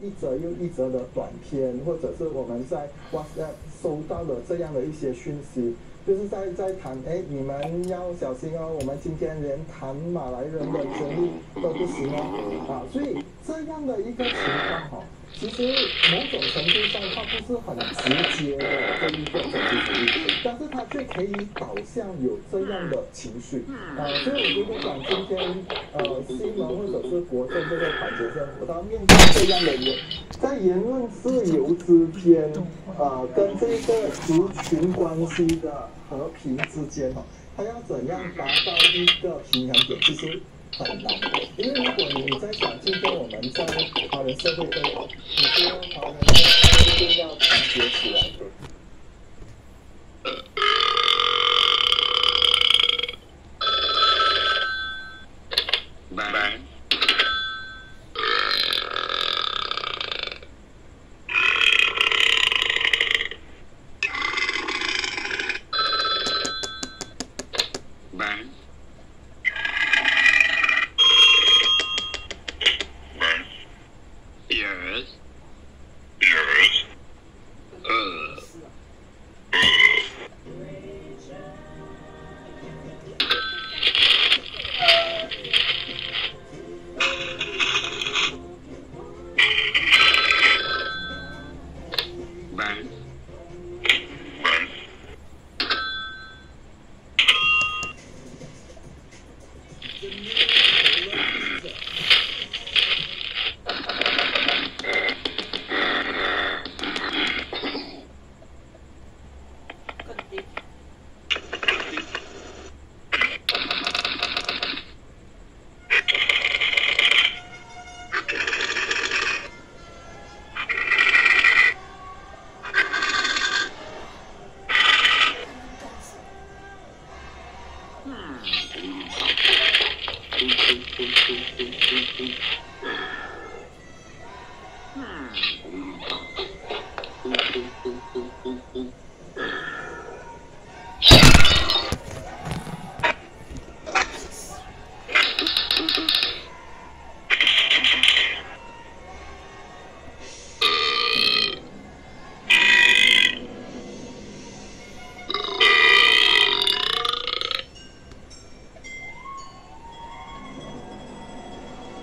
一则又一则的短片，或者是我们在 WhatsApp 收到了这样的一些讯息，就是在在谈，哎，你们要小心哦，我们今天连谈马来人的权利都不行哦，啊，所以这样的一个情况哈。其实某种程度上，它不是很直接的这一个种族主义，可以导向有这样的情绪啊。所以我觉得讲今天呃新闻或者是国政这个环节上，我到面对这样的言，在言论自由之间，呃，跟这个族群关系的和平之间哈，他要怎样达到一个平衡点？其实。很难，因为如果你在想，今天我们在华人社会中，你说华人一定要团结起来的。Hmm.